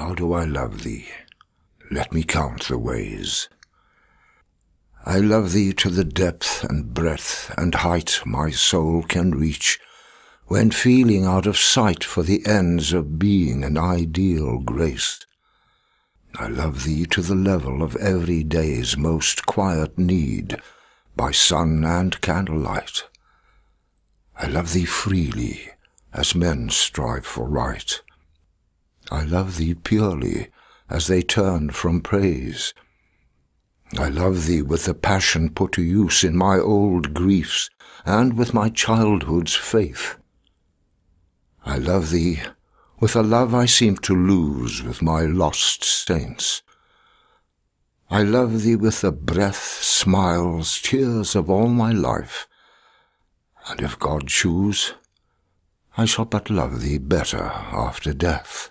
How do I love thee? Let me count the ways. I love thee to the depth and breadth and height my soul can reach, when feeling out of sight for the ends of being an ideal grace. I love thee to the level of every day's most quiet need, by sun and candlelight. I love thee freely, as men strive for right. I love thee purely, as they turn from praise. I love thee with the passion put to use in my old griefs, and with my childhood's faith. I love thee with a love I seem to lose with my lost saints. I love thee with the breath, smiles, tears of all my life, and if God choose, I shall but love thee better after death.